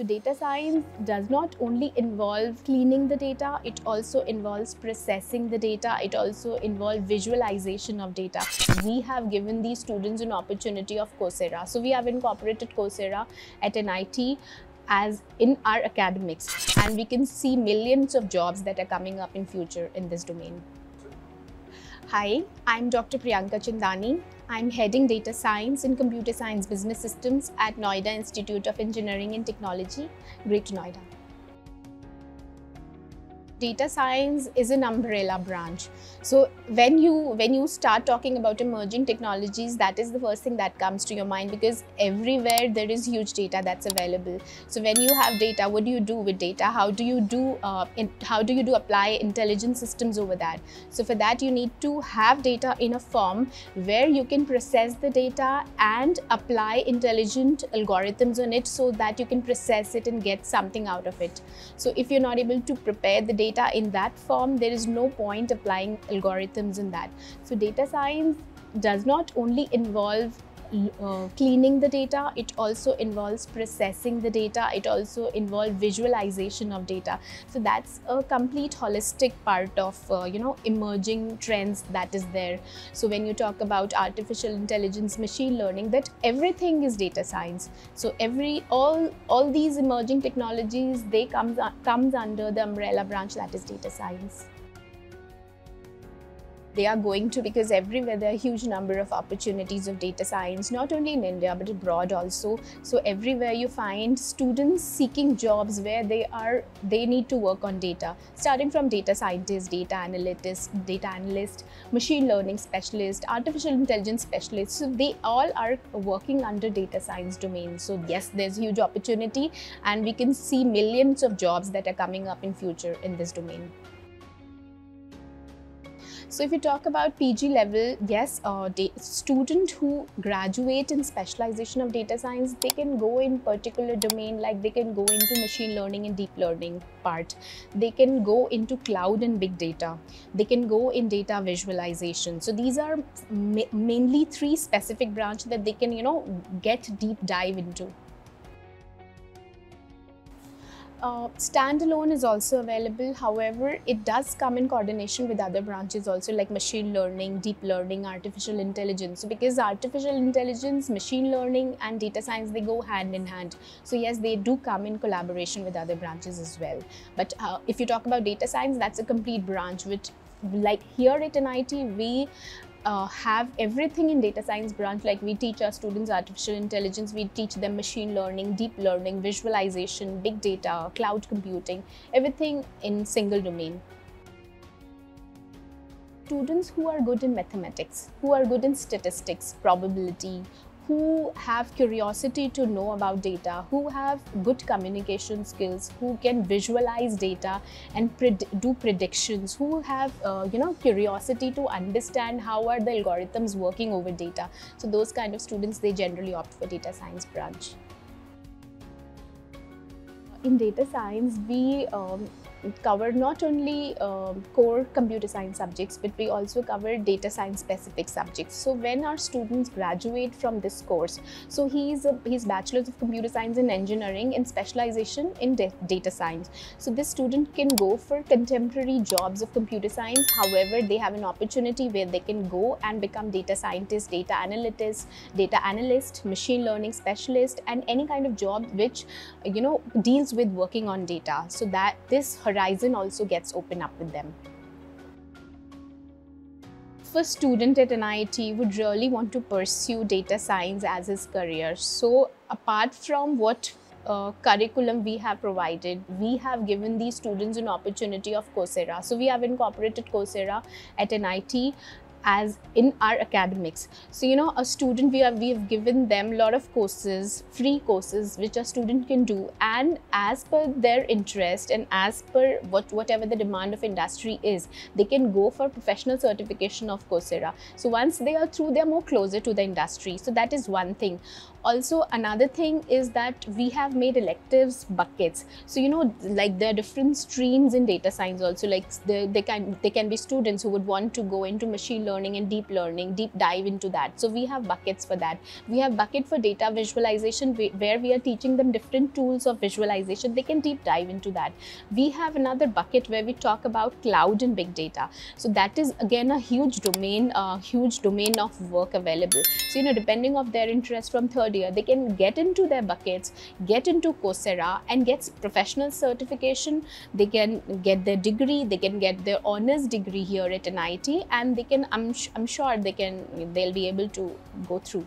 So data science does not only involve cleaning the data, it also involves processing the data, it also involves visualization of data. We have given these students an opportunity of Coursera. So we have incorporated Coursera at NIT as in our academics and we can see millions of jobs that are coming up in future in this domain. Hi, I'm Dr. Priyanka Chandani. I'm heading data science and computer science business systems at Noida Institute of Engineering and Technology, Greater Noida data science is an umbrella branch. So when you when you start talking about emerging technologies that is the first thing that comes to your mind because everywhere there is huge data that's available. So when you have data what do you do with data? How do you do uh, in, how do you do apply intelligent systems over that? So for that you need to have data in a form where you can process the data and apply intelligent algorithms on it so that you can process it and get something out of it. So if you're not able to prepare the data in that form, there is no point applying algorithms in that. So data science does not only involve uh, cleaning the data, it also involves processing the data, it also involves visualization of data. So that's a complete holistic part of, uh, you know, emerging trends that is there. So when you talk about artificial intelligence, machine learning, that everything is data science. So every, all, all these emerging technologies, they comes, comes under the umbrella branch that is data science they are going to because everywhere there are huge number of opportunities of data science, not only in India but abroad also. So everywhere you find students seeking jobs where they are they need to work on data, starting from data scientist, data analyst, data analyst, machine learning specialist, artificial intelligence specialist. So they all are working under data science domain. So yes, there's huge opportunity and we can see millions of jobs that are coming up in future in this domain. So if you talk about PG level, yes, uh, student who graduate in specialization of data science, they can go in particular domain, like they can go into machine learning and deep learning part. They can go into cloud and big data. They can go in data visualization. So these are ma mainly three specific branch that they can, you know, get deep dive into. Uh, standalone is also available. However, it does come in coordination with other branches also like machine learning, deep learning, artificial intelligence. So because artificial intelligence, machine learning and data science, they go hand in hand. So yes, they do come in collaboration with other branches as well. But uh, if you talk about data science, that's a complete branch which like here at NIT, we uh, have everything in data science branch. Like we teach our students artificial intelligence we teach them machine learning deep learning visualization big data cloud computing everything in single domain. Students who are good in mathematics who are good in statistics probability who have curiosity to know about data, who have good communication skills, who can visualize data and pred do predictions, who have uh, you know curiosity to understand how are the algorithms working over data. So those kind of students, they generally opt for data science branch. In data science, we um, cover not only um, core computer science subjects, but we also cover data science specific subjects. So when our students graduate from this course, so he's a, he's bachelor's of computer science and engineering and specialization in data science. So this student can go for contemporary jobs of computer science. However, they have an opportunity where they can go and become data scientist, data analyst, data analyst, machine learning specialist, and any kind of job which you know deals with working on data. So that this horizon also gets opened up with them. If a student at NIT would really want to pursue data science as his career, so apart from what uh, curriculum we have provided, we have given these students an opportunity of Coursera. So we have incorporated Coursera at NIT as in our academics. So you know a student we have we have given them a lot of courses free courses which a student can do. And as per their interest and as per what whatever the demand of industry is they can go for professional certification of coursera. So once they are through they are more closer to the industry. So that is one thing also another thing is that we have made electives buckets. So you know like there are different streams in data science also. Like they, they can they can be students who would want to go into machine learning and deep learning deep dive into that. So we have buckets for that. We have bucket for data visualization where we are teaching them different tools of visualization. They can deep dive into that. We have another bucket where we talk about cloud and big data. So that is again a huge domain a huge domain of work available. So you know depending of their interest from third they can get into their buckets get into coursera and get professional certification. They can get their degree they can get their honors degree here at nit and they can i'm, I'm sure they can they'll be able to go through